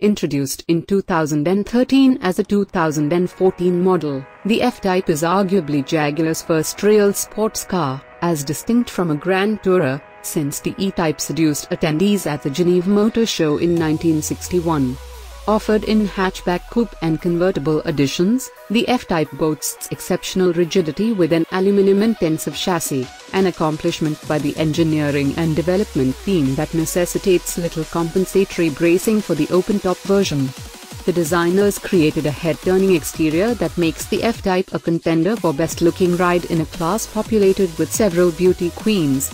Introduced in 2013 as a 2014 model, the F-Type is arguably Jaguar's first real sports car, as distinct from a Grand Tourer, since the E-Type seduced attendees at the Geneva Motor Show in 1961. Offered in hatchback coupe and convertible editions, the F-Type boasts exceptional rigidity with an aluminum-intensive chassis, an accomplishment by the engineering and development team that necessitates little compensatory bracing for the open-top version. The designers created a head-turning exterior that makes the F-Type a contender for best-looking ride in a class populated with several beauty queens,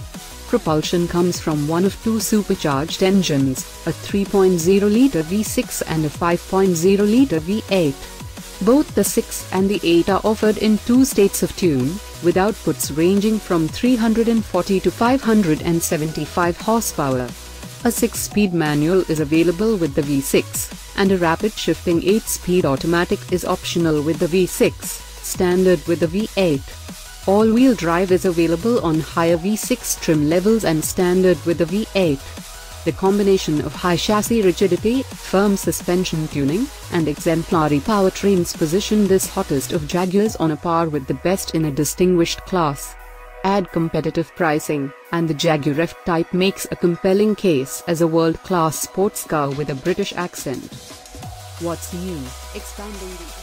Propulsion comes from one of two supercharged engines, a 3.0-liter V6 and a 5.0-liter V8. Both the 6 and the 8 are offered in two states of tune, with outputs ranging from 340 to 575 horsepower. A 6-speed manual is available with the V6, and a rapid shifting 8-speed automatic is optional with the V6, standard with the V8. All-wheel drive is available on higher V6 trim levels and standard with the V8. The combination of high chassis rigidity, firm suspension tuning, and exemplary powertrains position this hottest of Jaguars on a par with the best in a distinguished class. Add competitive pricing, and the Jaguar F-Type makes a compelling case as a world-class sports car with a British accent. What's new? Expanding